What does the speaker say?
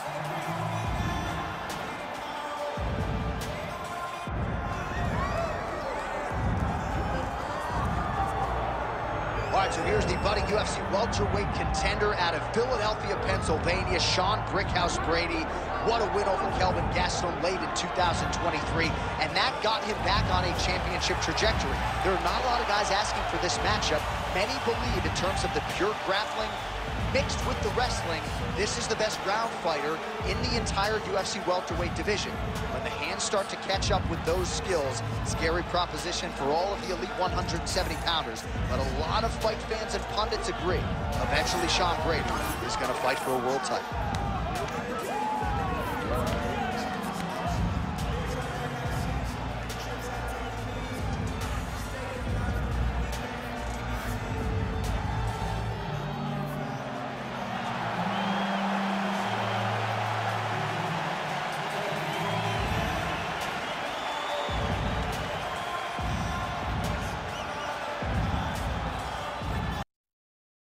All right, so here's the budding UFC welterweight contender out of Philadelphia, Pennsylvania, Sean Brickhouse Brady. What a win over Kelvin Gastelum late in 2023, and that got him back on a championship trajectory. There are not a lot of guys asking for this matchup. Many believe in terms of the pure grappling mixed with the wrestling, this is the best ground fighter in the entire UFC welterweight division. When the hands start to catch up with those skills, scary proposition for all of the elite 170 pounders. But a lot of fight fans and pundits agree. Eventually, Sean Brady is going to fight for a world title.